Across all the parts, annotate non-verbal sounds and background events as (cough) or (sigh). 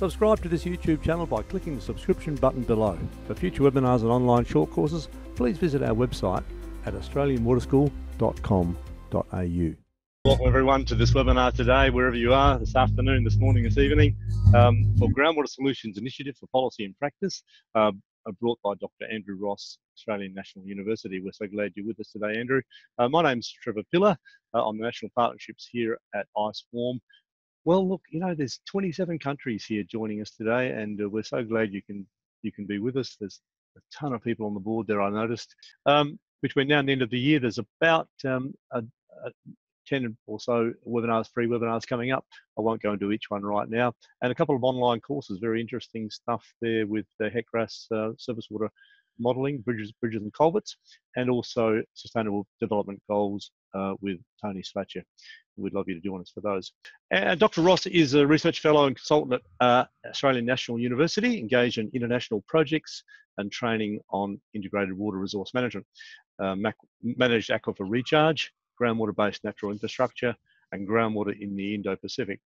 Subscribe to this YouTube channel by clicking the subscription button below. For future webinars and online short courses, please visit our website at australianwaterschool.com.au. Welcome everyone to this webinar today, wherever you are, this afternoon, this morning, this evening, um, for Groundwater Solutions Initiative for Policy and Practice, uh, brought by Dr. Andrew Ross, Australian National University. We're so glad you're with us today, Andrew. Uh, my name's Trevor Pillar. Uh, I'm the National Partnerships here at ICE WaRM. Well, look, you know, there's 27 countries here joining us today, and uh, we're so glad you can you can be with us. There's a ton of people on the board there. I noticed. Um, between now and the end of the year, there's about um, a, a 10 or so webinars, free webinars coming up. I won't go into each one right now. And a couple of online courses, very interesting stuff there with the HEC-RAS uh, surface water modelling, bridges, bridges and culverts, and also sustainable development goals uh, with Tony Slatcher. We'd love you to join us for those. And Dr. Ross is a research fellow and consultant at uh, Australian National University, engaged in international projects and training on integrated water resource management, uh, managed aquifer recharge, groundwater-based natural infrastructure, and groundwater in the Indo-Pacific,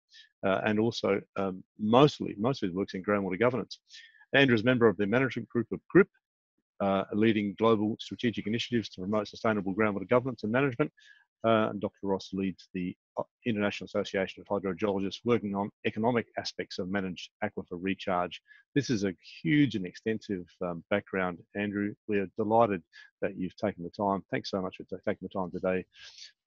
uh, and also um, mostly mostly works in groundwater governance. Andrew is a member of the management group of GRIPP, uh, leading global strategic initiatives to promote sustainable groundwater governance and management. Uh, and Dr. Ross leads the uh, International Association of Hydrogeologists working on economic aspects of managed aquifer recharge. This is a huge and extensive um, background, Andrew. We're delighted that you've taken the time. Thanks so much for taking the time today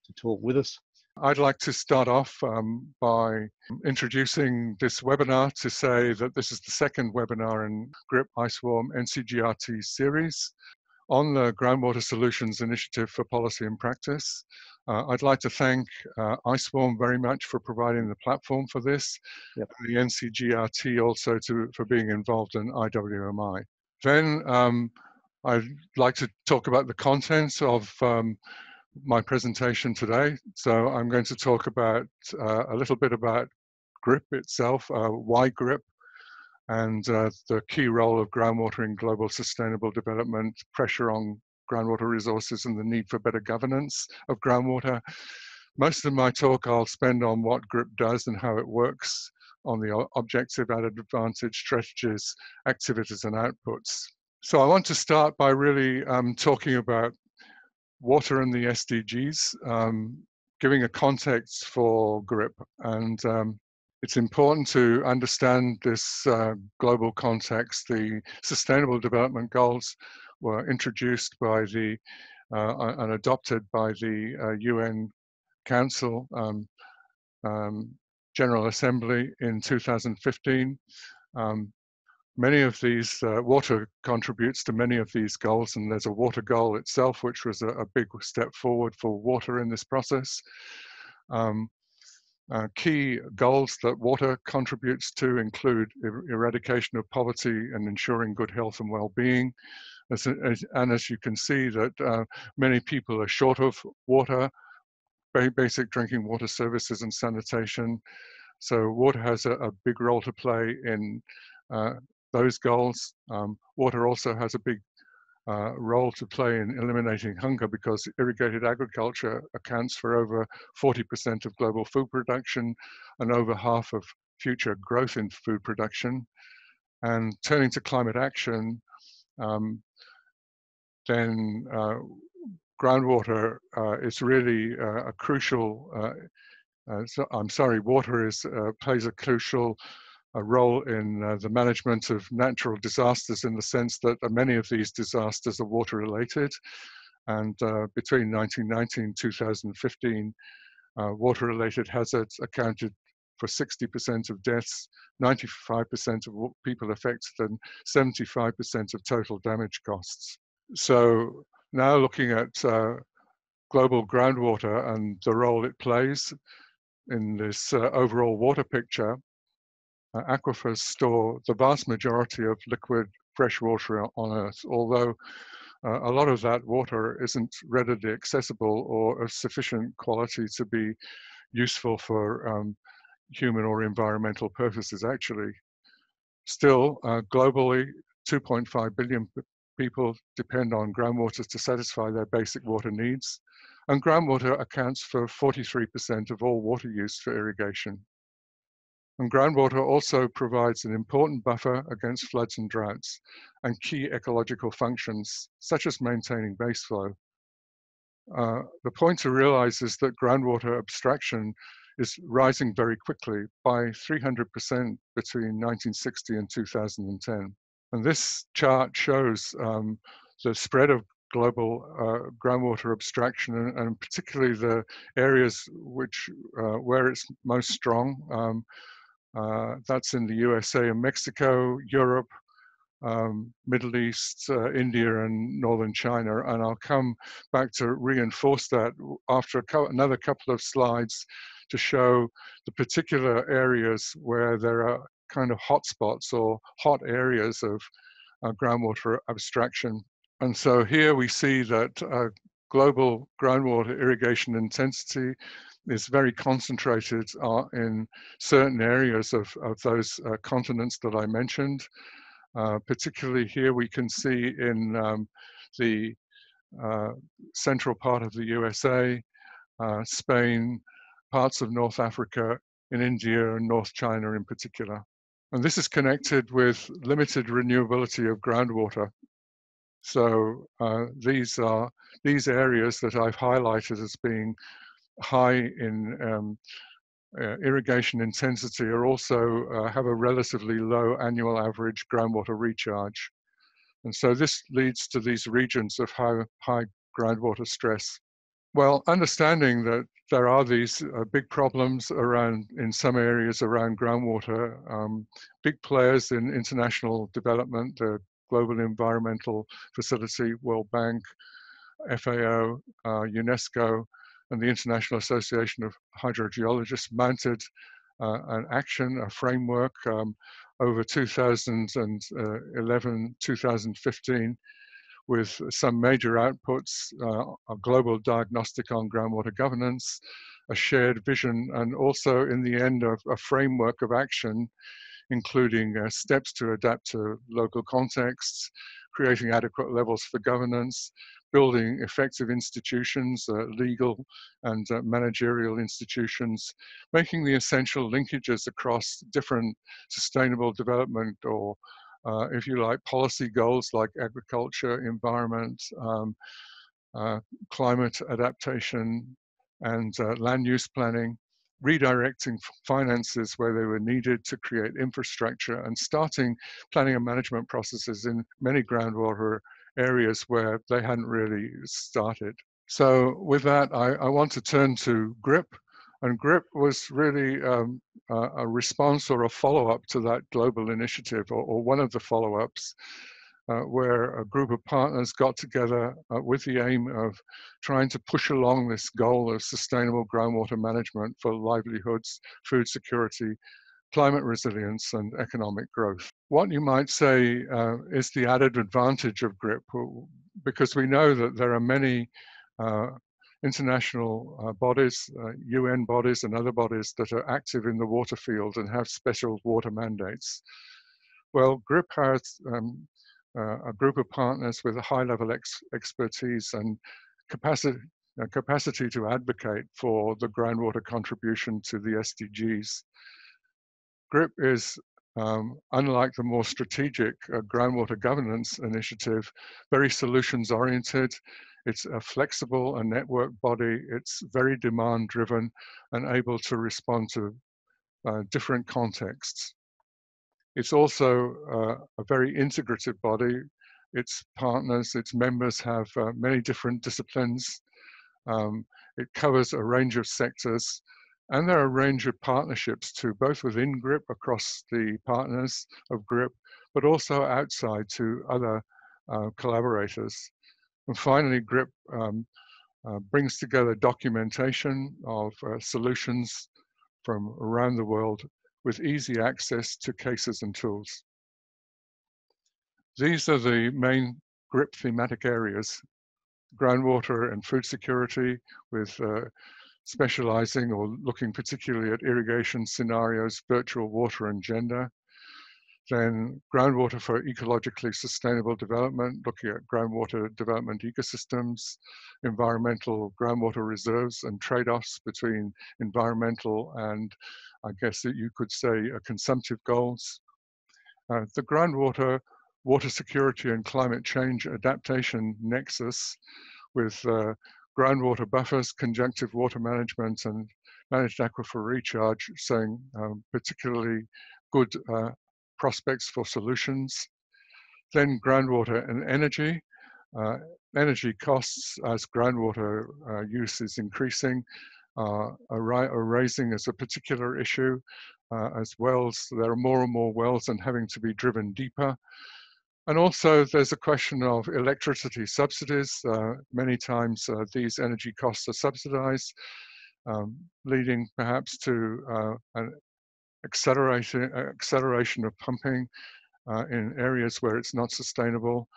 to talk with us. I'd like to start off um, by introducing this webinar to say that this is the second webinar in GRIPP ICEWARM NCGRT series on the Groundwater Solutions Initiative for Policy and Practice. Uh, I'd like to thank uh, ICE WaRM very much for providing the platform for this, yep. the NCGRT also to, for being involved in IWMI. Then um, I'd like to talk about the contents of um, my presentation today. So I'm going to talk about uh, a little bit about GRIPP itself, uh, why GRIPP, and uh, the key role of groundwater in global sustainable development, pressure on groundwater resources and the need for better governance of groundwater. Most of my talk I'll spend on what GRIPP does and how it works on the objective added advantage strategies, activities and outputs. So I want to start by really um, talking about water and the SDGs, um, giving a context for GRIPP. And um, it's important to understand this uh, global context. The Sustainable Development Goals were introduced by the uh, and adopted by the uh, UN Council um, um, General Assembly in 2015. Um, many of these, uh, water contributes to many of these goals, and there's a water goal itself, which was a, a big step forward for water in this process. Um, uh, key goals that water contributes to include er eradication of poverty and ensuring good health and well-being. As, as, and as you can see that uh, many people are short of water, basic drinking water services and sanitation. So water has a, a big role to play in uh, those goals. Um, water also has a big uh, role to play in eliminating hunger because irrigated agriculture accounts for over 40% of global food production and over half of future growth in food production. And turning to climate action, um, then uh, groundwater uh, is really uh, a crucial, uh, uh, so, I'm sorry, water is plays a crucial a role in uh, the management of natural disasters in the sense that uh, many of these disasters are water related. And uh, between 1990 and 2015, uh, water related hazards accounted for 60% of deaths, 95% of people affected, and 75% of total damage costs. So now looking at uh, global groundwater and the role it plays in this uh, overall water picture, uh, aquifers store the vast majority of liquid fresh water on Earth, although uh, a lot of that water isn't readily accessible or of sufficient quality to be useful for um, human or environmental purposes, actually. Still, uh, globally, 2.5 billion people depend on groundwater to satisfy their basic water needs, and groundwater accounts for 43% of all water use for irrigation. And groundwater also provides an important buffer against floods and droughts and key ecological functions, such as maintaining base flow. Uh, the point to realize is that groundwater abstraction is rising very quickly by 300% between 1960 and 2010. And this chart shows um, the spread of global uh, groundwater abstraction and, and, particularly the areas which uh, where it's most strong. Um, uh, that's in the USA and Mexico, Europe, um, Middle East, uh, India, and northern China. And I'll come back to reinforce that after co another couple of slides to show the particular areas where there are kind of hotspots or hot areas of uh, groundwater abstraction. And so here we see that uh, global groundwater irrigation intensity is very concentrated uh, in certain areas of, of those uh, continents that I mentioned. Uh, particularly here we can see in um, the uh, central part of the USA, Spain, parts of North Africa, in India and North China in particular. And this is connected with limited renewability of groundwater. So uh, these are these areas that I've highlighted as being high in um, uh, irrigation intensity are also uh, have a relatively low annual average groundwater recharge. And so this leads to these regions of high, high groundwater stress. Well, understanding that there are these uh, big problems around in some areas around groundwater, um, big players in international development, the Global Environmental Facility, World Bank, FAO, uh, UNESCO, and the International Association of Hydrogeologists mounted uh, an action, a framework um, over 2011, 2015 with some major outputs, uh, a global diagnostic on groundwater governance, a shared vision, and also in the end a framework of action, including uh, steps to adapt to local contexts, creating adequate levels for governance, building effective institutions, uh, legal and uh, managerial institutions, making the essential linkages across different sustainable development or uh, if you like, policy goals like agriculture, environment, um, uh, climate adaptation, and uh, land use planning, redirecting finances where they were needed to create infrastructure, and starting planning and management processes in many groundwater areas where they hadn't really started. So with that, I, I want to turn to GRIPP, and GRIPP was really um, a response or a follow-up to that global initiative, or, or one of the follow-ups, uh, where a group of partners got together uh, with the aim of trying to push along this goal of sustainable groundwater management for livelihoods, food security, climate resilience, and economic growth. What you might say uh, is the added advantage of GRIPP, because we know that there are many uh, international uh, bodies, uh, UN bodies and other bodies that are active in the water field and have special water mandates. Well, GRIPP has um, a group of partners with a high level ex expertise and capacity, uh, capacity to advocate for the groundwater contribution to the SDGs. GRIPP is um, unlike the more strategic uh, groundwater governance initiative, very solutions oriented it's a flexible and network body. It's very demand driven and able to respond to uh, different contexts. It's also uh, a very integrative body. Its partners, its members have uh, many different disciplines. Um, it covers a range of sectors and there are a range of partnerships too, both within GRIPP across the partners of GRIPP, but also outside to other uh, collaborators. And finally, GRIPP um, uh, brings together documentation of uh, solutions from around the world with easy access to cases and tools. These are the main GRIPP thematic areas, groundwater and food security with uh, specializing or looking particularly at irrigation scenarios, virtual water and gender, then groundwater for ecologically sustainable development, looking at groundwater development ecosystems, environmental groundwater reserves and trade-offs between environmental and I guess that you could say uh, consumptive goals. Uh, the groundwater, water security and climate change adaptation nexus with uh, groundwater buffers, conjunctive water management and managed aquifer recharge saying um, particularly good uh, prospects for solutions. Then groundwater and energy. Uh, energy costs as groundwater uh, use is increasing uh, are, are, raising as a particular issue uh, as wells. There are more and more wells and having to be driven deeper. And also there's a question of electricity subsidies. Uh, many times uh, these energy costs are subsidized, um, leading perhaps to uh, an acceleration, acceleration of pumping uh, in areas where it's not sustainable.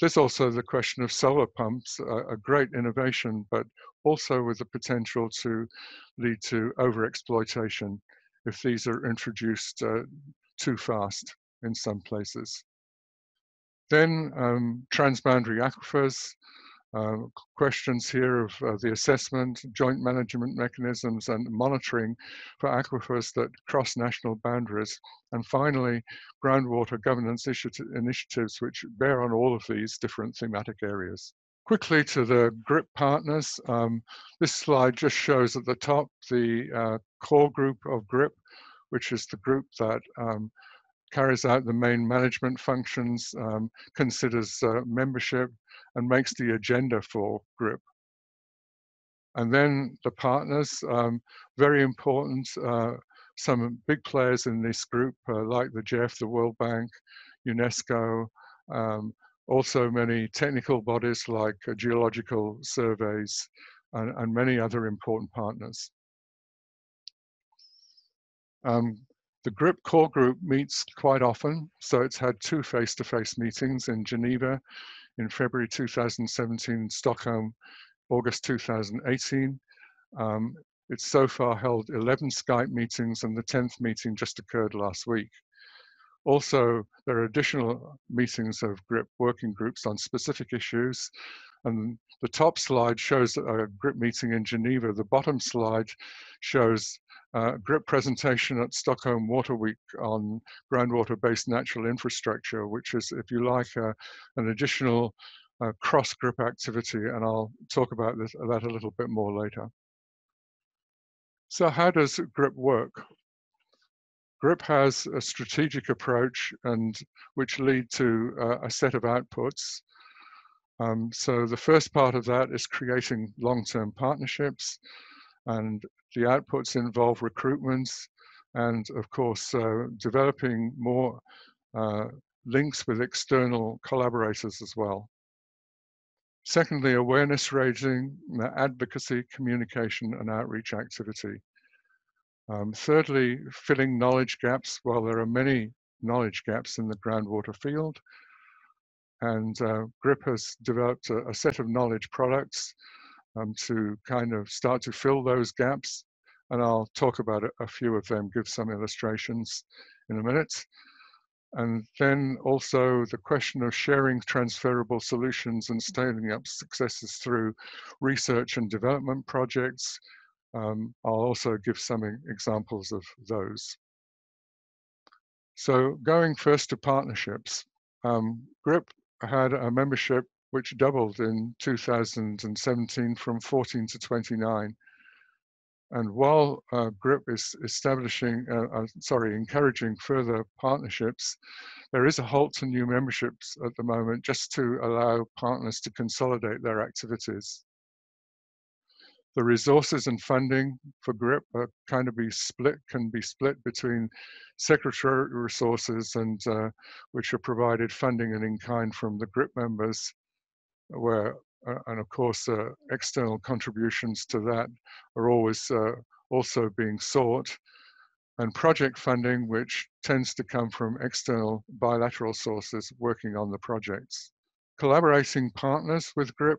There's also the question of solar pumps, a great innovation, but also with the potential to lead to overexploitation if these are introduced uh, too fast in some places. Then um, transboundary aquifers, uh, questions here of uh, the assessment, joint management mechanisms and monitoring for aquifers that cross national boundaries. And finally, groundwater governance initiatives which bear on all of these different thematic areas. Quickly to the GRIPP partners. Um, this slide just shows at the top the uh, core group of GRIPP, which is the group that um, carries out the main management functions, um, considers uh, membership, and makes the agenda for group. And then the partners, um, very important, uh, some big players in this group, uh, like the GEF, the World Bank, UNESCO, um, also many technical bodies like uh, geological surveys, and, and, many other important partners. Um, the GRIPP core group meets quite often, so it's had two face-to-face -face meetings in Geneva in February 2017, in Stockholm, August 2018. Um, it's so far held 11 Skype meetings and the 10th meeting just occurred last week. Also, there are additional meetings of GRIPP working groups on specific issues. And the top slide shows a GRIPP meeting in Geneva. The bottom slide shows uh, GRIPP presentation at Stockholm Water Week on groundwater-based natural infrastructure, which is, if you like, uh, an additional uh, cross-GRIPP activity, and I'll talk about this, that a little bit more later. So how does GRIPP work? GRIPP has a strategic approach and which lead to uh, a set of outputs. Um, so the first part of that is creating long-term partnerships and the outputs involve recruitments and of course uh, developing more uh, links with external collaborators as well. Secondly, awareness raising, advocacy, communication and outreach activity. Um, thirdly, filling knowledge gaps. Well, there are many knowledge gaps in the groundwater field. And uh, GRIPP has developed a, a, set of knowledge products um, to kind of start to fill those gaps. And I'll talk about a, a few of them, give some illustrations in a minute. And then also the question of sharing transferable solutions and scaling up successes through research and development projects. Um, I'll also give some examples of those. So going first to partnerships, um, GRIPP had a membership which doubled in 2017 from 14 to 29. And while uh, GRIPP is establishing, uh, uh, sorry, encouraging further partnerships, there is a halt to new memberships at the moment just to allow partners to consolidate their activities. The resources and funding for GRIPP are kind of be split, can be split between secretarial resources and uh, which are provided funding and in kind from the GRIPP members where, uh, and of course, uh, external contributions to that are always uh, also being sought, and project funding, which tends to come from external bilateral sources working on the projects. Collaborating partners with GRIPP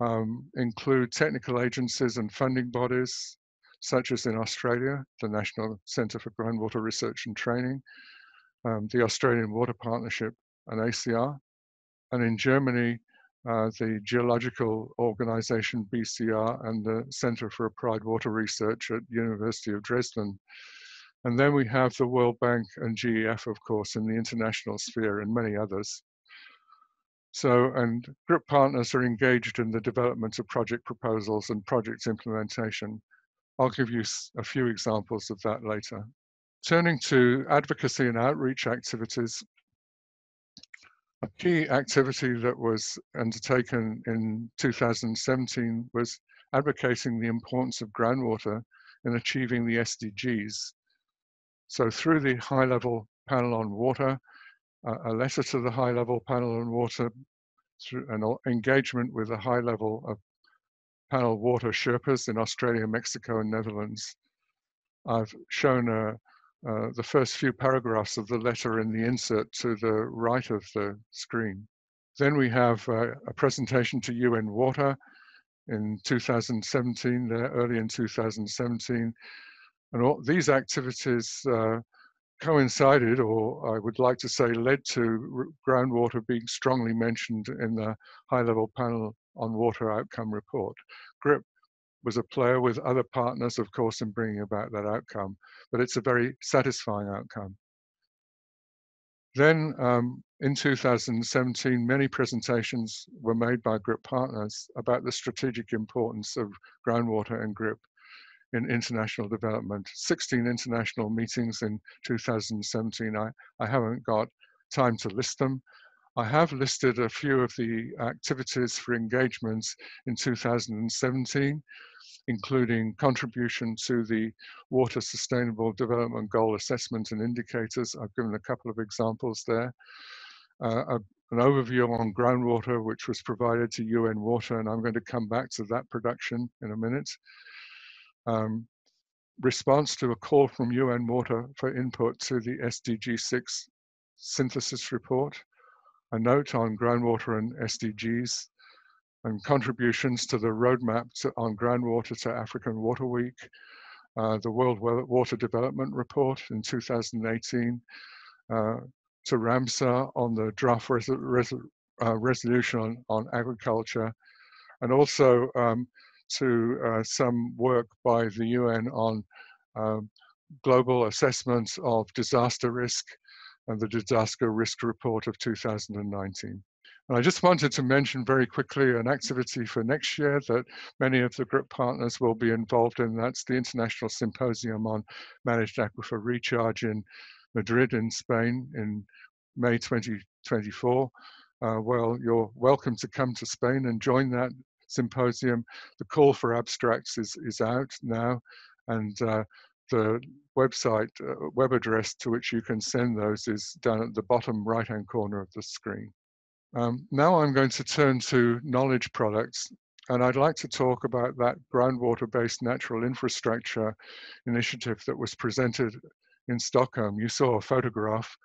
um, include technical agencies and funding bodies, such as in Australia, the National Centre for Groundwater Research and Training, um, the Australian Water Partnership and ACIAR. And in Germany, uh, the Geological Organization BGR and the Center for Applied Water Research at University of Dresden. And then we have the World Bank and GEF, of course, in the international sphere and many others. So, and group partners are engaged in the development of project proposals and project implementation. I'll give you a few examples of that later. Turning to advocacy and outreach activities, a key activity that was undertaken in 2017 was advocating the importance of groundwater in achieving the SDGs. So through the high-level panel on water, a letter to the high-level panel on water, through an engagement with a high level of panel water Sherpas in Australia, Mexico, and Netherlands. I've shown uh, uh, the first few paragraphs of the letter in the insert to the right of the screen. Then we have uh, a presentation to UN Water in 2017, there early in 2017. And all these activities uh, coincided, or I would like to say led to groundwater being strongly mentioned in the high level panel on water outcome report. GRIPP was a player with other partners, of course, in bringing about that outcome, but it's a very satisfying outcome. Then um, in 2017, many presentations were made by GRIPP partners about the strategic importance of groundwater and GRIPP in international development. 16 international meetings in 2017. I, I haven't got time to list them, I have listed a few of the activities for engagements in 2017, including contribution to the Water Sustainable Development Goal Assessment and Indicators. I've given a couple of examples there. Uh, a, an overview on groundwater, which was provided to UN Water, and I'm going to come back to that production in a minute. Um, response to a call from UN Water for input to the SDG 6 synthesis report a note on groundwater and SDGs, and contributions to the roadmap to, on groundwater to African Water Week, uh, the World Water Development Report in 2018, uh, to Ramsar on the draft res res uh, resolution on, on, agriculture, and also um, to uh, some work by the UN on um, global assessments of disaster risk and the Disaster Risk Report of 2019. And I just wanted to mention very quickly an activity for next year that many of the group partners will be involved in. That's the International Symposium on Managed Aquifer Recharge in Madrid in Spain in May 2024. Uh, well, you're welcome to come to Spain and join that symposium. The call for abstracts is, is out now, and uh, the website uh, web address to which you can send those is down at the bottom right hand corner of the screen. Um, now I'm going to turn to knowledge products and I'd like to talk about that groundwater based natural infrastructure initiative that was presented in Stockholm. You saw a photograph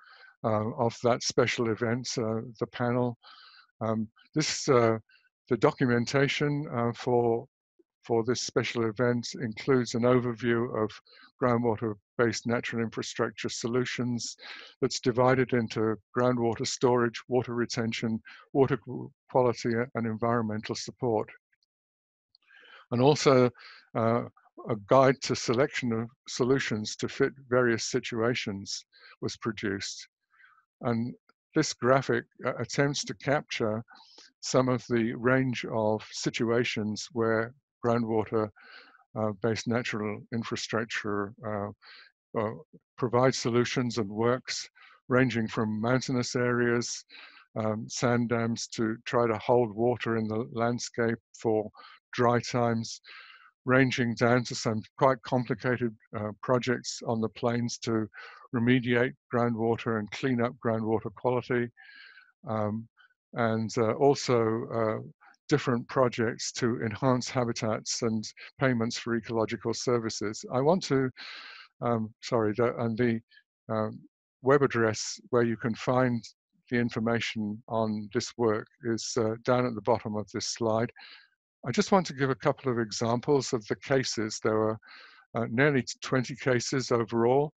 uh, of that special event, uh, the panel. Um, this, uh, the documentation uh, for for this special event includes an overview of groundwater-based natural infrastructure solutions that's divided into groundwater storage, water retention, water quality, and environmental support. And also uh, a guide to selection of solutions to fit various situations was produced. And this graphic uh, attempts to capture some of the range of situations where groundwater uh, based natural infrastructure uh, uh, provides solutions and works ranging from mountainous areas, um, sand dams to try to hold water in the landscape for dry times, ranging down to some quite complicated uh, projects on the plains to remediate groundwater and clean up groundwater quality. Um, and uh, also uh, different projects to enhance habitats and payments for ecological services. I want to, um, sorry, and the um, web address where you can find the information on this work is uh, down at the bottom of this slide. I just want to give a couple of examples of the cases. There were uh, nearly 20 cases overall.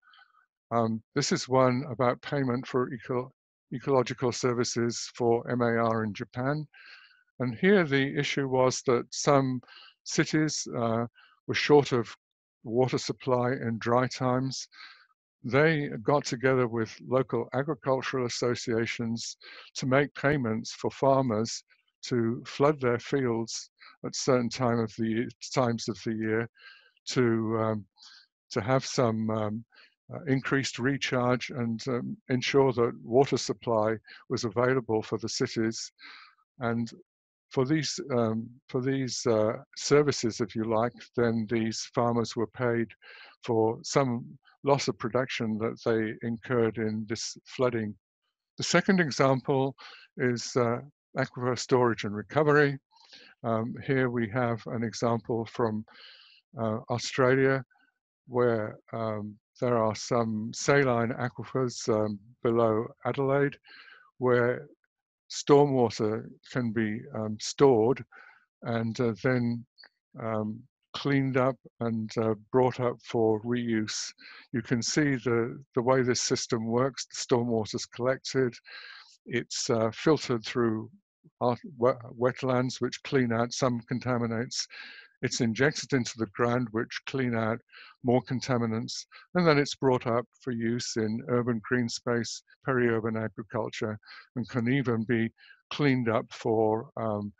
Um, this is one about payment for eco ecological services for MAR in Japan. And here the issue was that some cities uh, were short of water supply in dry times. They got together with local agricultural associations to make payments for farmers to flood their fields at certain time of the times of the year to um, to have some um, uh, increased recharge and um, ensure that water supply was available for the cities and for these um, for these uh, services, if you like, then these farmers were paid for some loss of production that they incurred in this flooding. The second example is uh, aquifer storage and recovery. Um, here we have an example from uh, Australia where um, there are some saline aquifers um, below Adelaide where stormwater can be um, stored and uh, then um, cleaned up and uh, brought up for reuse. You can see the, the way this system works. The stormwater is collected, it's uh, filtered through wetlands which clean out some contaminants it's injected into the ground, which clean out more contaminants, and then it's brought up for use in urban green space, peri-urban agriculture, and can even be cleaned up for um,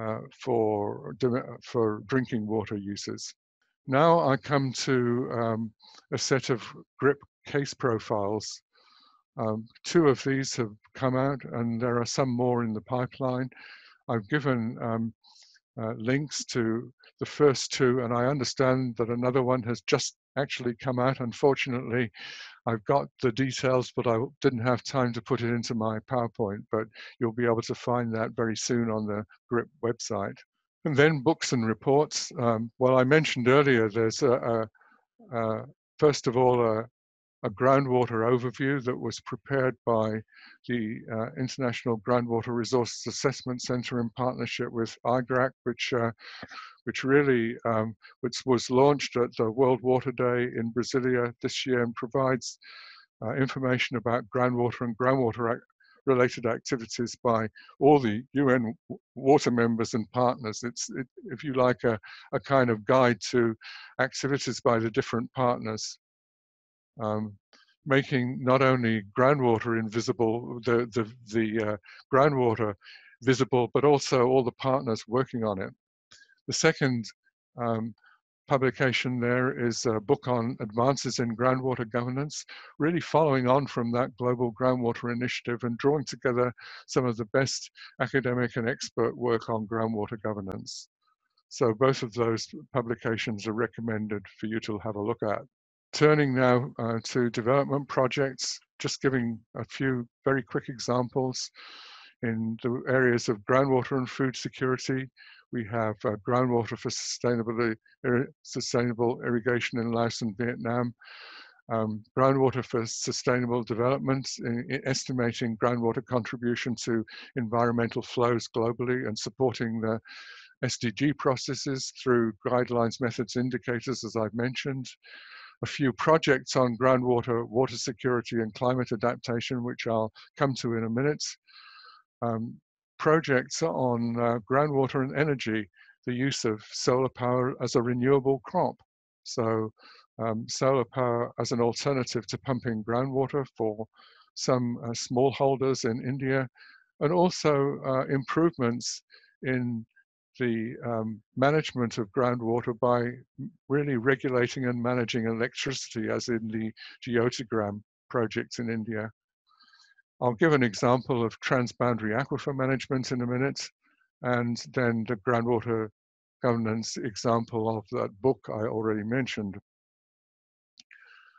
uh, for for drinking water uses. Now I come to um, a set of GRIPP case profiles. Um, two of these have come out, and there are some more in the pipeline. I've given um, uh, links to the first two, and I understand that another one has just actually come out. Unfortunately, I've got the details, but I didn't have time to put it into my PowerPoint, but you'll be able to find that very soon on the GRIPP website. And then books and reports. Um, well, I mentioned earlier, there's a, a, a first of all, a, a groundwater overview that was prepared by the uh, International Groundwater Resources Assessment Center in partnership with IGRAC, which uh, which really um, which was launched at the World Water Day in Brasilia this year and provides uh, information about groundwater and groundwater ac related activities by all the UN water members and partners. It's, it, if you like, a, a kind of guide to activities by the different partners um, making not only groundwater invisible, the, the, the uh, groundwater visible, but also all the partners working on it. The second um, publication there is a book on advances in groundwater governance, really following on from that global groundwater initiative and drawing together some of the best academic and expert work on groundwater governance. So both of those publications are recommended for you to have a look at. Turning now uh, to development projects, just giving a few very quick examples. In the areas of groundwater and food security, we have uh, groundwater for sustainable, sustainable irrigation in Laos and Vietnam, um, groundwater for sustainable development, in, in estimating groundwater contribution to environmental flows globally and supporting the SDG processes through guidelines, methods, indicators, as I've mentioned a few projects on groundwater, water security and climate adaptation, which I'll come to in a minute. Um, projects on uh, groundwater and energy, the use of solar power as a renewable crop. So um, solar power as an alternative to pumping groundwater for some uh, smallholders in India, and also uh, improvements in the um, management of groundwater by really regulating and managing electricity, as in the Jyotigram projects in India. I'll give an example of transboundary aquifer management in a minute, and then the groundwater governance example of that book I already mentioned.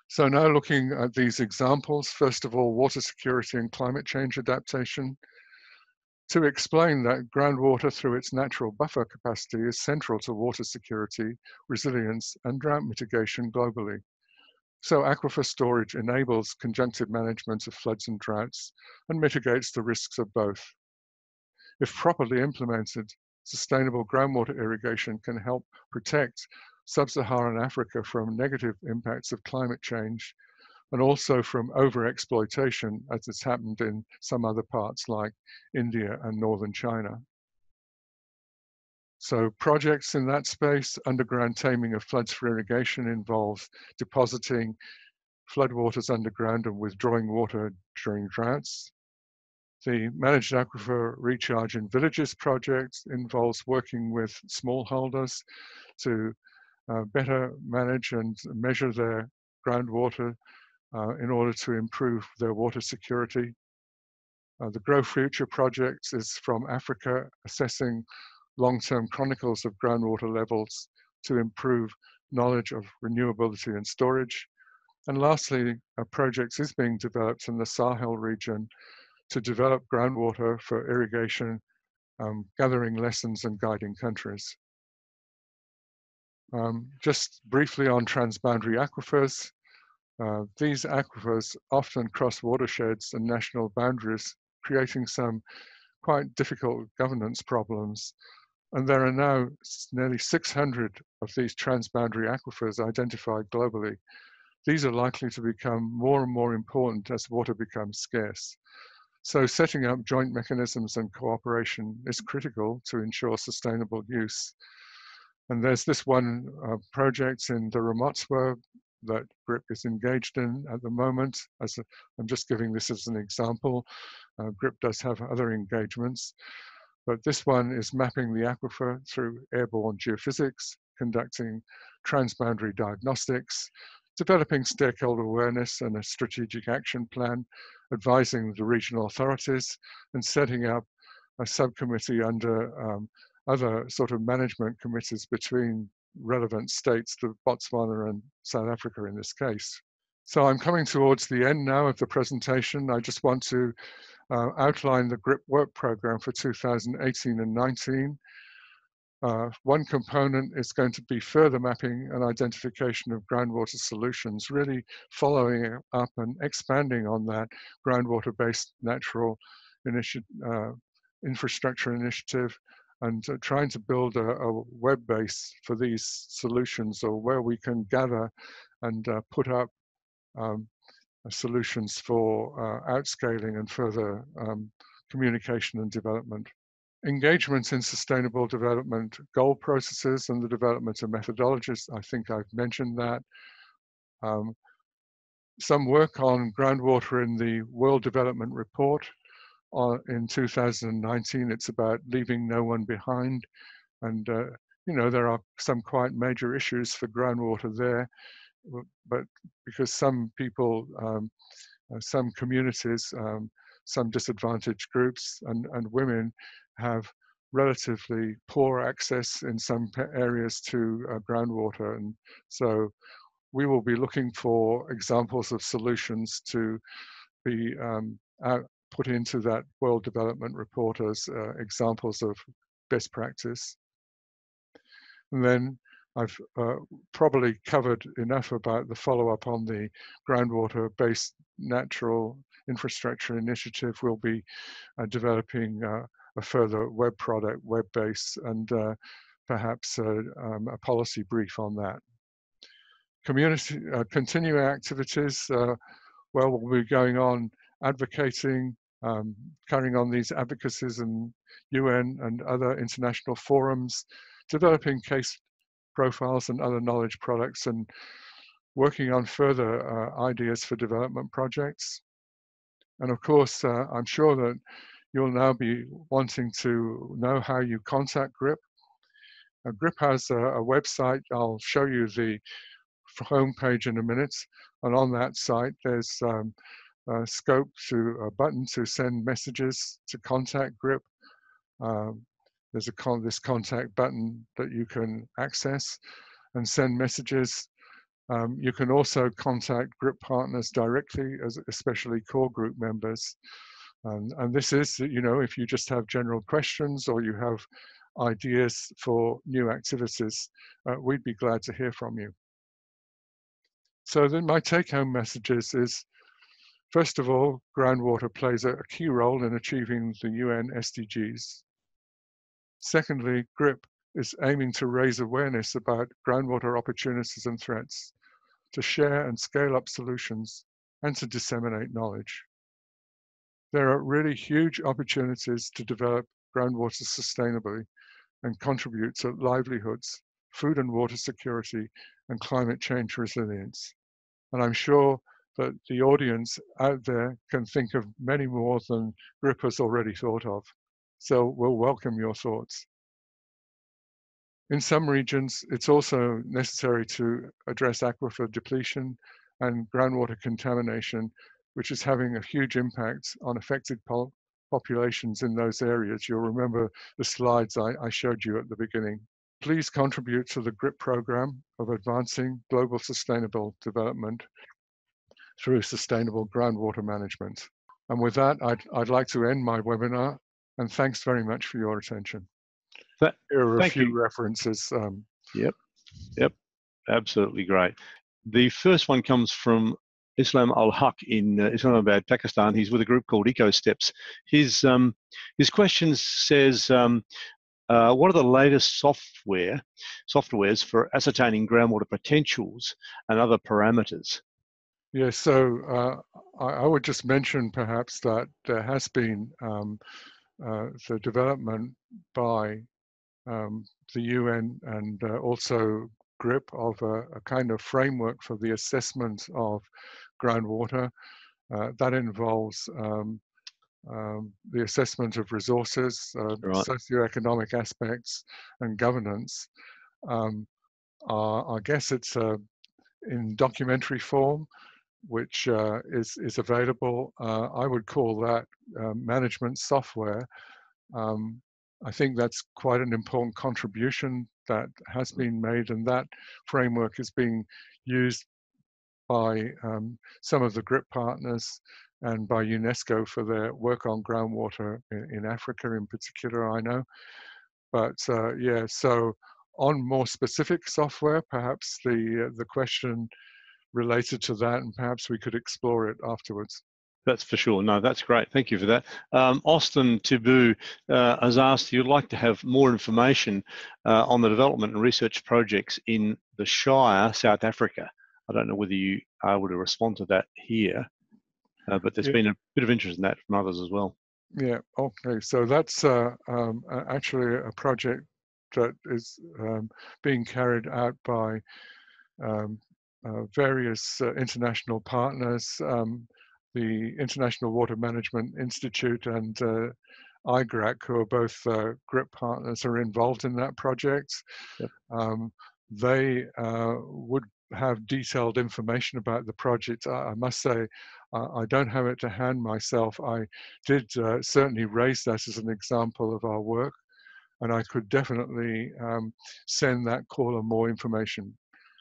So now looking at these examples, first of all, water security and climate change adaptation to explain that groundwater through its natural buffer capacity is central to water security, resilience, and drought mitigation globally. So aquifer storage enables conjunctive management of floods and droughts and mitigates the risks of both. If properly implemented, sustainable groundwater irrigation can help protect sub-Saharan Africa from negative impacts of climate change and also from overexploitation as it's happened in some other parts like India and northern China. So projects in that space, underground taming of floods for irrigation involves depositing floodwaters underground and withdrawing water during droughts. The Managed Aquifer Recharge in Villages project involves working with smallholders to uh, better manage and measure their groundwater uh, in order to improve their water security. Uh, the Grow Future project is from Africa, assessing long-term chronicles of groundwater levels to improve knowledge of renewability and storage. And lastly, a project is being developed in the Sahel region to develop groundwater for irrigation, um, gathering lessons and guiding countries. Um, just briefly on transboundary aquifers, uh, these aquifers often cross watersheds and national boundaries, creating some quite difficult governance problems. And there are now nearly 600 of these transboundary aquifers identified globally. These are likely to become more and more important as water becomes scarce. So setting up joint mechanisms and cooperation is critical to ensure sustainable use. And there's this one uh, project in the Ramotswa that GRIPP is engaged in at the moment. As i am just giving this as an example. Uh, GRIPP does have other engagements, but this one is mapping the aquifer through airborne geophysics, conducting transboundary diagnostics, developing stakeholder awareness and a strategic action plan, advising the regional authorities, and setting up a subcommittee under um, other sort of management committees between relevant states, the Botswana and South Africa in this case. So I'm coming towards the end now of the presentation. I just want to uh, outline the GRIPP work program for 2018 and 19. Uh, one component is going to be further mapping and identification of groundwater solutions, really following up and expanding on that groundwater-based natural initi uh, infrastructure initiative and uh, trying to build a, a, web base for these solutions or where we can gather and uh, put up um, solutions for uh, outscaling and further um, communication and development. Engagements in sustainable development goal processes and the development of methodologies, I think I've mentioned that. Um, some work on groundwater in the World Development Report uh, in 2019. It's about leaving no one behind. And, uh, you know, there are some quite major issues for groundwater there, but because some people, um, uh, some communities, um, some disadvantaged groups and, and women have relatively poor access in some areas to uh, groundwater. And so we will be looking for examples of solutions to be um, out, put into that World Development Report as uh, examples of best practice. And then I've uh, probably covered enough about the follow-up on the groundwater-based natural infrastructure initiative. We'll be uh, developing uh, a further web product, web base, and uh, perhaps uh, um, a policy brief on that. Community continuing activities, well, we'll be going on advocating um, carrying on these advocacies in UN and other international forums, developing case profiles and other knowledge products, and working on further uh, ideas for development projects. And of course, uh, I'm sure that you'll now be wanting to know how you contact GRIPP. Uh, GRIPP has a, a, website. I'll show you the homepage in a minute. And on that site, there's um, uh, scope to a button to send messages to contact GRIPP. Um, there's a con this contact button that you can access and send messages. Um, you can also contact GRIPP partners directly, as especially core group members. And, and this is, you know, if you just have general questions or you have ideas for new activities, uh, we'd be glad to hear from you. So then my take home messages is First of all, groundwater plays a key role in achieving the UN SDGs. Secondly, GRIPP is aiming to raise awareness about groundwater opportunities and threats, to share and scale up solutions, and to disseminate knowledge. There are really huge opportunities to develop groundwater sustainably and contribute to livelihoods, food and water security, and climate change resilience. And I'm sure that the audience out there can think of many more than has already thought of. So we'll welcome your thoughts. In some regions, it's also necessary to address aquifer depletion and groundwater contamination which is having a huge impact on affected populations in those areas. You'll remember the slides I, I showed you at the beginning. Please contribute to the GRIPP program of advancing global sustainable development through sustainable groundwater management. And with that, I'd, I'd like to end my webinar and thanks very much for your attention. That, Here are a few you. references. Um, yep, yep, absolutely great. The first one comes from Islam Al Haq in uh, Islamabad, Pakistan. He's with a group called EcoSteps. His um, his question says, um, uh, "What are the latest software softwares for ascertaining groundwater potentials and other parameters?" Yeah, so uh, I, I, would just mention perhaps that there has been um, uh, the development by um, the UN and uh, also GRIPP of a, a, kind of framework for the assessment of groundwater. Uh, that involves um, um, the assessment of resources, uh, right. socioeconomic aspects, and governance. Um, uh, I guess it's uh, in documentary form, which uh, is is available. Uh, I would call that uh, management software. Um, I think that's quite an important contribution that has mm. been made, and that framework is being used by um, some of the GRIPP partners and by UNESCO for their work on groundwater in, in Africa in particular, I know. But uh, yeah, so on more specific software, perhaps the, uh, the question related to that, and perhaps we could explore it afterwards. That's for sure. No, that's great. Thank you for that. Um, Austin Tibu uh, has asked you'd like to have more information uh, on the development and research projects in the Shire, South Africa. I don't know whether you are able to respond to that here, uh, but there's yeah. been a bit of interest in that from others as well. Yeah, okay. So that's uh, um, actually a project that is um, being carried out by um, various uh, international partners, um, the International Water Management Institute and uh, IGRAC, who are both uh, GRIPP partners, are involved in that project. Yep. Um, they uh, would have detailed information about the project. I, I must say, uh, I don't have it to hand myself. I did uh, certainly raise that as an example of our work, and I could definitely um, send that caller more information.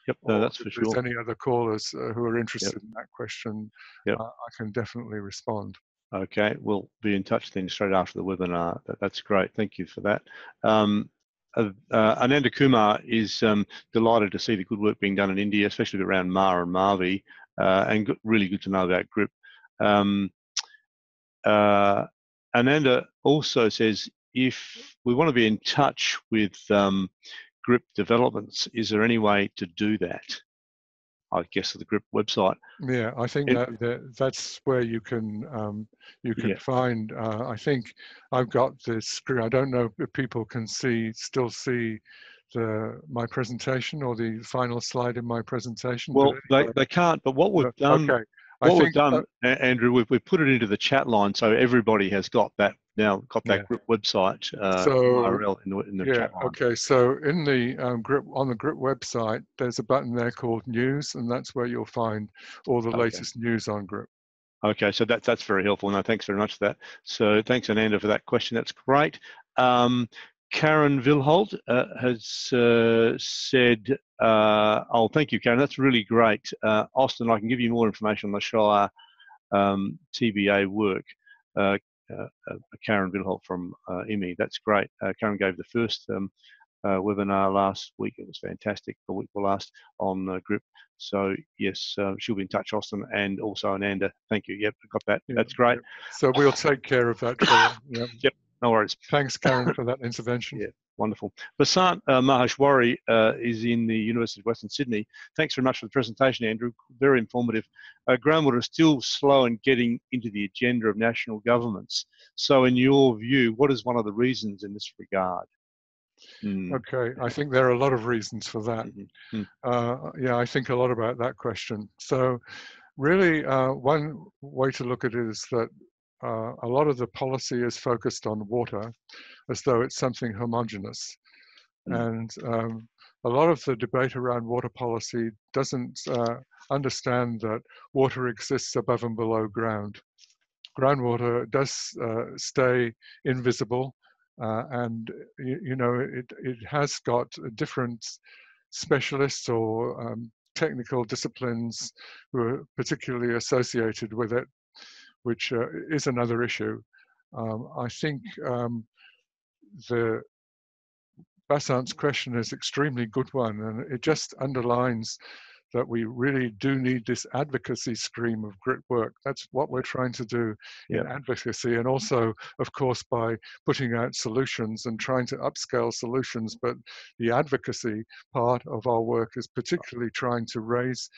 Yep, no, that's for sure. If there's any other callers uh, who are interested yep. in that question, yep. Uh, I can definitely respond. Okay, we'll be in touch then straight after the webinar. That's great. Thank you for that. Um, uh, uh, Ananda Kumar is um, delighted to see the good work being done in India, especially around MAR and MARVI, uh, and good, really good to know about GRIPP. Um, uh, Ananda also says if we want to be in touch with um, GRIPP developments, is there any way to do that? I guess, the GRIPP website. Yeah, I think it, that, that, that's where you can um, you can yeah. find. Uh, I think I've got this screen. I don't know if people can see still see the my presentation or the final slide in my presentation. Well, they, they can't. But what we've done. Okay. What we've done, Andrew, we've, we've put it into the chat line so everybody has got that now got that yeah. GRIPP website uh, so, URL in the, in the yeah, chat line. Okay, so in the um, GRIPP on the GRIPP website, there's a button there called News, and that's where you'll find all the okay. latest news on GRIPP. Okay, so that's that's very helpful. No, thanks very much for that. So thanks, Ananda, for that question. That's great. Um, Karen Villholth uh, has uh, said, uh, "Oh, thank you, Karen. That's really great, uh, Austin. I can give you more information on the Shire um, TBA work." Uh, uh, uh, Karen Villholth from uh, IWMI. That's great. Karen gave the first um, webinar last week. It was fantastic. The week before last on GRIPP. So yes, she'll be in touch, Austin, and also Ananda. Thank you. Yep, got that. Yeah, That's great. So we'll take care of that. yep. No worries. Thanks, Karen, (laughs) for that intervention. Yeah. Wonderful. Basant uh, Maheshwari uh, is in the University of Western Sydney. Thanks very much for the presentation, Andrew. Very informative. Uh, groundwater is still slow in getting into the agenda of national governments. So, in your view, what is one of the reasons in this regard? Mm. Okay, I think there are a lot of reasons for that. Mm-hmm. Uh, yeah, I think a lot about that question. So, really, uh, one way to look at it is that uh, a lot of the policy is focused on water as though it's something homogenous. Mm. And um, a lot of the debate around water policy doesn't uh, understand that water exists above and below ground. Groundwater does uh, stay invisible, uh, and you, you, know it it has got different specialists or um, technical disciplines who are particularly associated with it which uh, is another issue. Um, I think um, the Basant's question is extremely good one, and it just underlines that we really do need this advocacy stream of GRIPP work. That's what we're trying to do in advocacy, and also, of course, by putting out solutions and trying to upscale solutions. But the advocacy part of our work is particularly trying to raise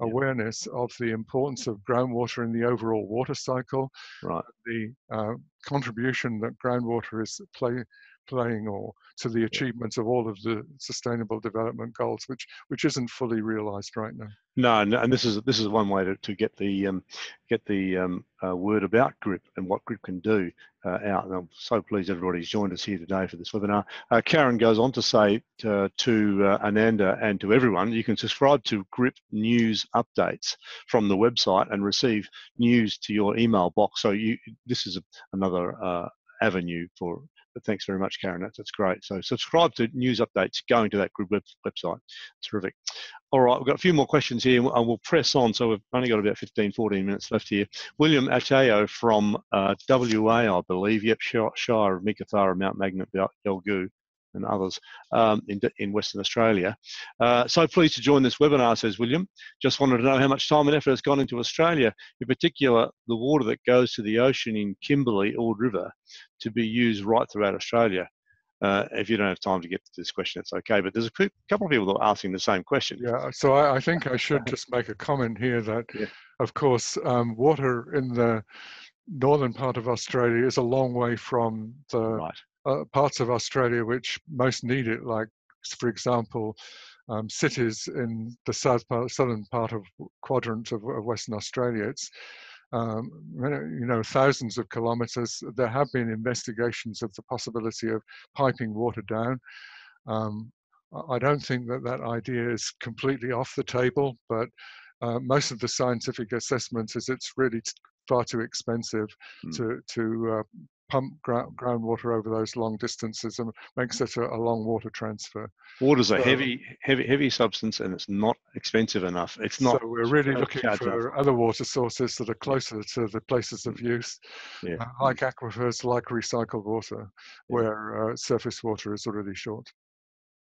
awareness of the importance of groundwater in the overall water cycle, right. the uh, contribution that groundwater is play, playing or to the achievements of all of the sustainable development goals, which which isn't fully realized right now. No, and this is this is one way to, to get the um, get the um, uh, word about GRIPP and what GRIPP can do uh, out. And I'm so pleased everybody's joined us here today for this webinar. Uh, Karen goes on to say to, to uh, Ananda and to everyone, you can subscribe to GRIPP news updates from the website and receive news to your email box. So you this is a, another uh, avenue for but thanks very much, Karen. That's, that's great. So subscribe to news updates going to that GRIPP web, website. Terrific. All right, we've got a few more questions here and we'll press on. So we've only got about 15, 14 minutes left here. William Ateo from uh, WA, I believe. Yep, Shire of Meekatharra, Mount Magnet, Yalgoo and others um, in, in Western Australia. Uh, so pleased to join this webinar, says William. Just wanted to know how much time and effort has gone into Australia, in particular the water that goes to the ocean in Kimberley, Ord River, to be used right throughout Australia. Uh, if you don't have time to get to this question, it's okay. But there's a couple of people that are asking the same question. Yeah, so I, I think I should just make a comment here that, yeah. of course, um, water in the northern part of Australia is a long way from the right uh, parts of Australia which most need it, like, for example, um, cities in the south part, southern part of quadrant of, of Western Australia. It's um, you know thousands of kilometres. There have been investigations of the possibility of piping water down. Um, I don't think that that idea is completely off the table, but uh, most of the scientific assessments is it's really far too expensive mm. to to uh, pump ground, groundwater over those long distances and makes it a, a long water transfer. Water's so, a heavy, heavy, heavy substance, and it's not expensive enough. It's not. So we're really looking for other water sources that are closer to the places of use, yeah. uh, like aquifers, like recycled water, yeah. where uh, surface water is already short.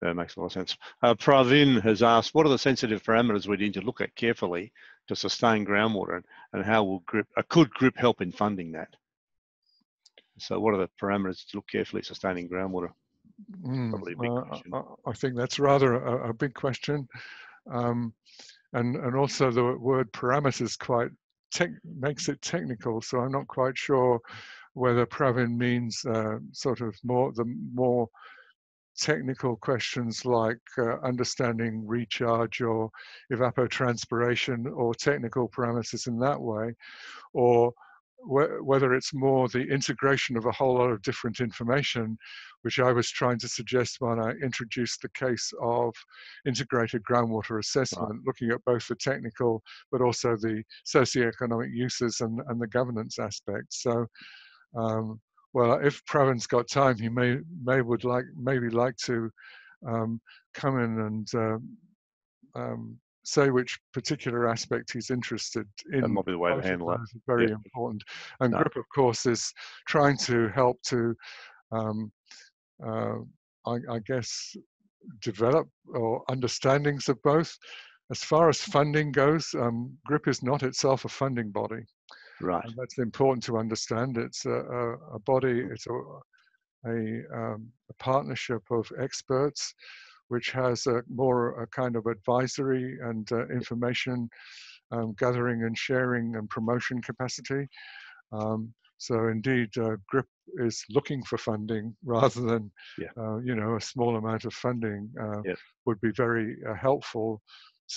That makes a lot of sense. Uh, Pravin has asked, what are the sensitive parameters we need to look at carefully to sustain groundwater, and how will GRIPP, uh, could GRIPP help in funding that? So what are the parameters to look carefully at sustaining groundwater? Mm, uh, I think that's rather a, a big question. Um, and, and also the word parameters quite makes it technical. So I'm not quite sure whether Pravin means uh, sort of more the more technical questions like uh, understanding recharge or evapotranspiration or technical parameters in that way, or whether it's more the integration of a whole lot of different information, which I was trying to suggest when I introduced the case of integrated groundwater assessment, right. looking at both the technical but also the socioeconomic uses and, and the governance aspects. So, um, well, if Pravin's got time, he may may would like maybe like to um, come in and um, um say which particular aspect he's interested in. That might be the way to handle it. Very yeah. important. And no. GRIPP, of course, is trying to help to, um, uh, I, I, guess, develop or understandings of both. As far as funding goes, um, GRIPP is not itself a funding body. Right. And that's important to understand. It's a, a, a body. It's a a, um, a partnership of experts which has a more a kind of advisory and uh, information um, gathering and sharing and promotion capacity. Um, so indeed, uh, GRIPP is looking for funding (laughs) rather than, yeah. uh, you know, a small amount of funding uh, yeah. would be very uh, helpful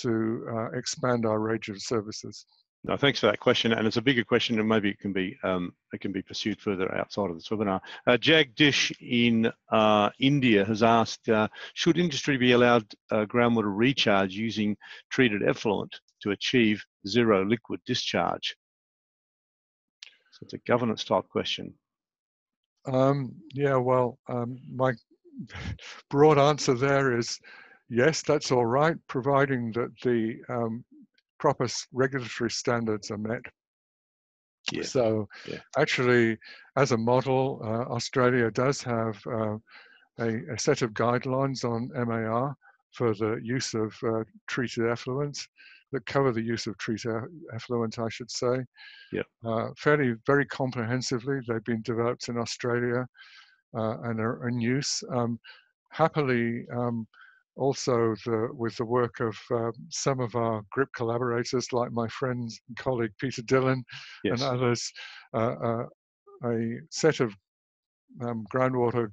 to uh, expand our range of services. No, thanks for that question, and it's a bigger question, and maybe it can be um, it can be pursued further outside of this webinar. Uh, Jagdish in uh, India has asked, uh, should industry be allowed uh, groundwater recharge using treated effluent to achieve zero liquid discharge? So it's a governance type question. Um, yeah, well, um, my (laughs) broad answer there is yes, that's all right, providing that the um, proper regulatory standards are met. Yeah. So yeah. actually, as a model, uh, Australia does have uh, a, a, set of guidelines on MAR for the use of uh, treated effluents that cover the use of treated effluent, I should say. Yeah. Uh, fairly, very comprehensively. They've been developed in Australia uh, and are in use. Um, happily, um, also the, with the work of uh, some of our GRIPP collaborators, like my friend and colleague Peter Dillon yes. and others, uh, uh, a set of um, groundwater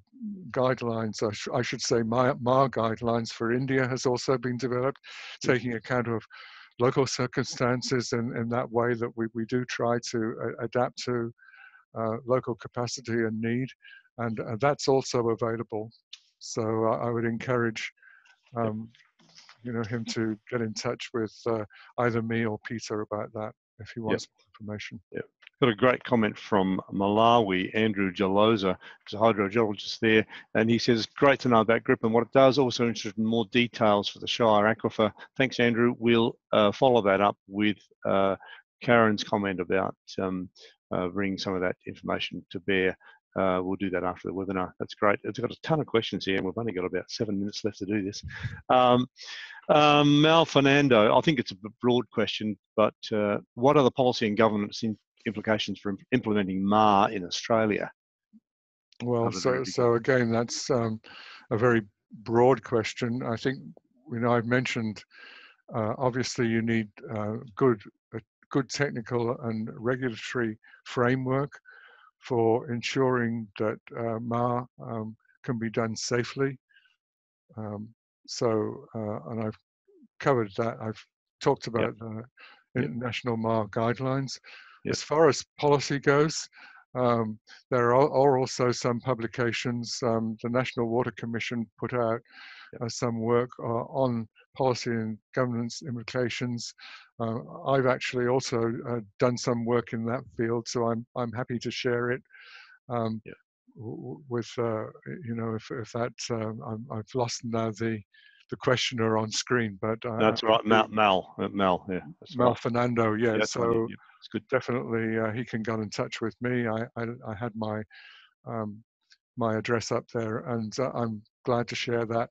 guidelines, I, sh I should say MAR, guidelines for India has also been developed, taking account of local circumstances and in that way that we, we do try to uh, adapt to uh, local capacity and need. And uh, that's also available. So I would encourage um, you know, him to get in touch with uh, either me or Peter about that if he wants yep. information. Yeah. Got a great comment from Malawi, Andrew Jaloza, who's a hydrogeologist there, and he says, great to know about GRIPP and what it does. Also interested in more details for the Shire Aquifer. Thanks, Andrew. We'll uh, follow that up with uh, Karen's comment about um, uh, bringing some of that information to bear uh, we'll do that after the webinar. That's great. It's got a ton of questions here, and we've only got about seven minutes left to do this. Um, um, Mal Fernando, I think it's a broad question, but uh, what are the policy and governance implications for implementing MAR in Australia? Well, so so again, that's um, a very broad question. I think you know I've mentioned uh, obviously you need uh, good a good technical and regulatory framework for ensuring that uh, MAR um, can be done safely. Um, so, uh, and I've covered that. I've talked about yep. international MAR guidelines. Yep. As far as policy goes, um, there are, are, also some publications. Um, the National Water Commission put out uh, some work uh, on policy and governance implications. Uh, I've actually also uh, done some work in that field, so I'm I'm happy to share it. Um, yeah. With uh, you know, if if that um, i have lost now the the questioner on screen, but that's right, Mal, Mal, Mal, yeah, Mal right. Fernando, yeah. yeah so yeah, good. Definitely, he can get in touch with me. I I, I had my um, my address up there, and I'm glad to share that.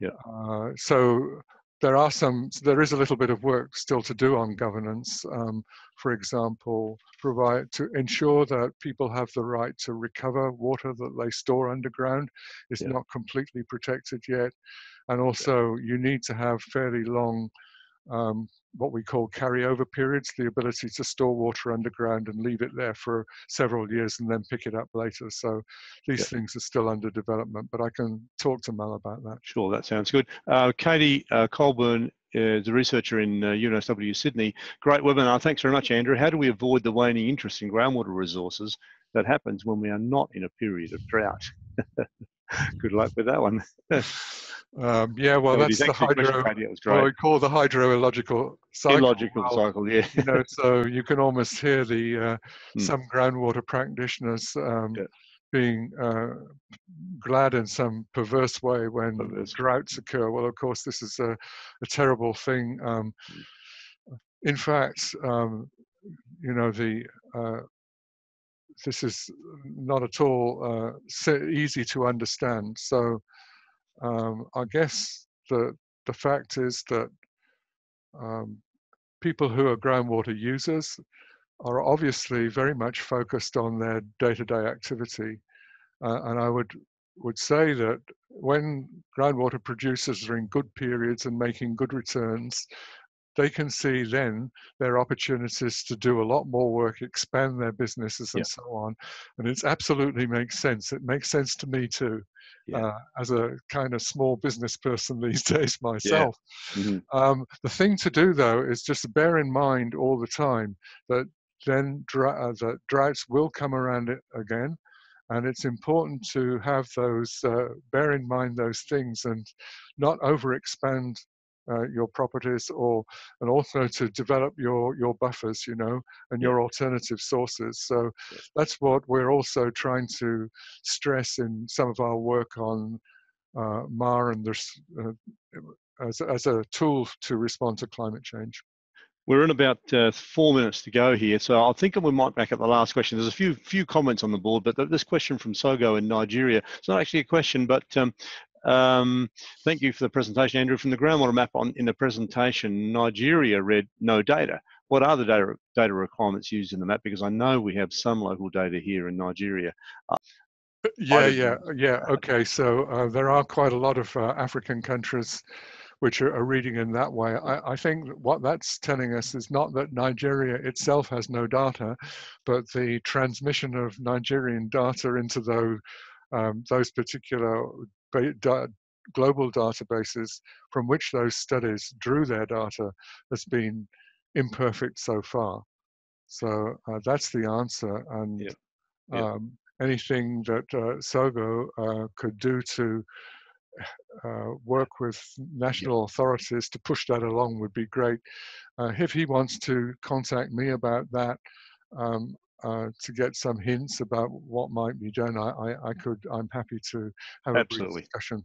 Yeah. Uh, so there are some, there is a little bit of work still to do on governance. Um, for example, provide to ensure that people have the right to recover water that they store underground is yeah. not completely protected yet. And also you need to have fairly long um, what we call carryover periods, the ability to store water underground and leave it there for several years and then pick it up later. So these yeah. things are still under development, but I can talk to Mel about that. Sure, that sounds good. Uh, Katie uh, Coleborn is a researcher in uh, UNSW Sydney. Great webinar. Thanks very much, Andrew. How do we avoid the waning interest in groundwater resources that happens when we are not in a period of drought? (laughs) good luck with that one. (laughs) Um, yeah, well, that's the hydro. What we call the hydrological cycle. Illogical well, cycle, yeah. you know, so you can almost hear the uh, (laughs) mm. some groundwater practitioners um, yeah. being uh, glad in some perverse way when droughts occur. Well, of course, this is a, a terrible thing. Um, mm. in fact, um, you know, the uh, this is not at all uh, easy to understand. So um, I guess the the fact is that um, people who are groundwater users are obviously very much focused on their day-to-day activity Uh, and I would would say that when groundwater producers are in good periods and making good returns, they can see then their opportunities to do a lot more work, expand their businesses, and yeah. so on. And it absolutely makes sense. It makes sense to me too, yeah. uh, as a kind of small business person (laughs) these days myself. Yeah. Mm-hmm. Um, the thing to do though is just bear in mind all the time that then dra- uh, that droughts will come around it again. And it's important to have those, uh, bear in mind those things and not overexpand uh, your properties or and also (laughs) to develop your your buffers you know and your alternative sources so that's what we're also trying to stress in some of our work on uh, MAR and this uh, as, as a tool to respond to climate change. We're in about uh, four minutes to go here, so I think we might back up the last question. There's a few few comments on the board, but this question from Sogo in Nigeria, it's not actually a question, but um, um, thank you for the presentation, Andrew. From the groundwater map on in the presentation, Nigeria read no data. What are the data, data requirements used in the map? Because I know we have some local data here in Nigeria. Uh, yeah, yeah, yeah. Okay, so uh, there are quite a lot of uh, African countries which are, are, reading in that way. I, I, think what that's telling us is not that Nigeria itself has no data, but the transmission of Nigerian data into those um, those particular global databases from which those studies drew their data has been imperfect so far. So uh, that's the answer. And yeah. Yeah. Um, anything that uh, SOGO uh, could do to uh, work with national yeah. authorities to push that along would be great. Uh, if he wants to contact me about that, um, uh, to get some hints about what might be done, I, I, I could, I'm happy to have Absolutely. a discussion.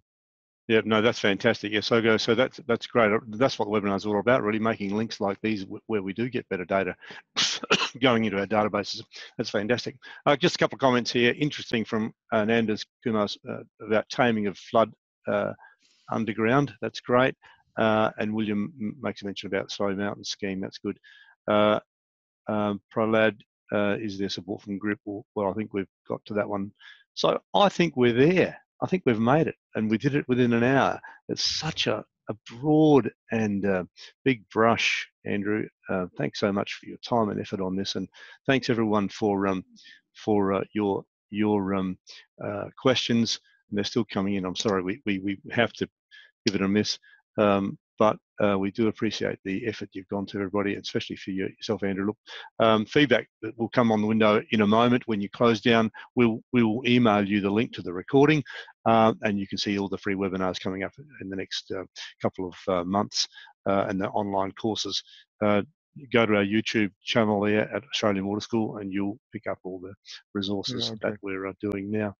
Yeah, no, that's fantastic. Yeah, so go. So that's that's great. That's what the webinar is all about, really making links like these where we do get better data (coughs) going into our databases. That's fantastic. Uh, just a couple of comments here. Interesting from uh, Nanders Kumas uh, about taming of flood uh, underground. That's great. Uh, and William makes a mention about the Slow Mountain scheme. That's good. Uh, um, Pralad, is there support from GRIPP? Well, well, I think we've got to that one. So I think we're there. I think we've made it, and we did it within an hour. It's such a, a broad and uh, big brush, Andrew. Uh, thanks so much for your time and effort on this, and thanks everyone for um, for uh, your your um, uh, questions. And they're still coming in. I'm sorry, we we, we have to give it a miss. Um, but uh, we do appreciate the effort you've gone to everybody, especially for yourself, Andrew. Look, um, feedback that will come on the window in a moment when you close down. We'll we will email you the link to the recording, uh, and you can see all the free webinars coming up in the next uh, couple of uh, months uh, and the online courses. Uh, go to our YouTube channel there at Australian Water School, and you'll pick up all the resources okay. that we're doing now.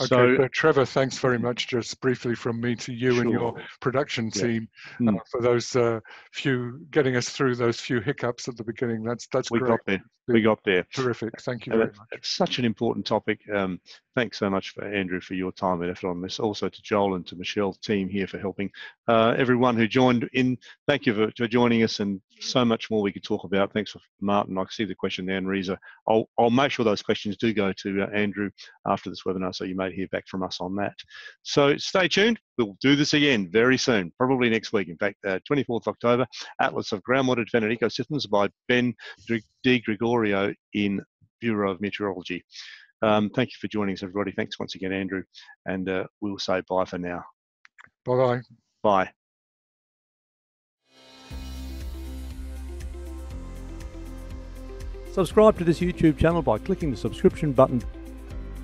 Okay, so, but Trevor, thanks very much. Just briefly from me to you sure. and your production team yeah. uh, mm. for those uh, few getting us through those few hiccups at the beginning. That's that's we great. got there. We got there. Terrific. Thank you very much. It's such an important topic. Um, thanks so much for Andrew for your time and effort on this. Also to Joel and to Michelle's team here for helping. Uh, everyone who joined in, thank you for, for, joining us and so much more we could talk about. Thanks for Martin. I see the question there Reza. I'll, I'll make sure those questions do go to uh, Andrew after this webinar so you may hear back from us on that. So stay tuned. We'll do this again very soon, probably next week. In fact, uh, 24th October, Atlas of Groundwater Dependent Ecosystems by Ben De Gregorio in Bureau of Meteorology. Um, thank you for joining us, everybody. Thanks once again, Andrew. And uh, we'll say bye for now. Bye-bye. Bye. Subscribe to this YouTube channel by clicking the subscription button.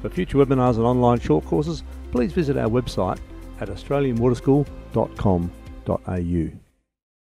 For future webinars and online short courses, please visit our website at australianwaterschool.com.au.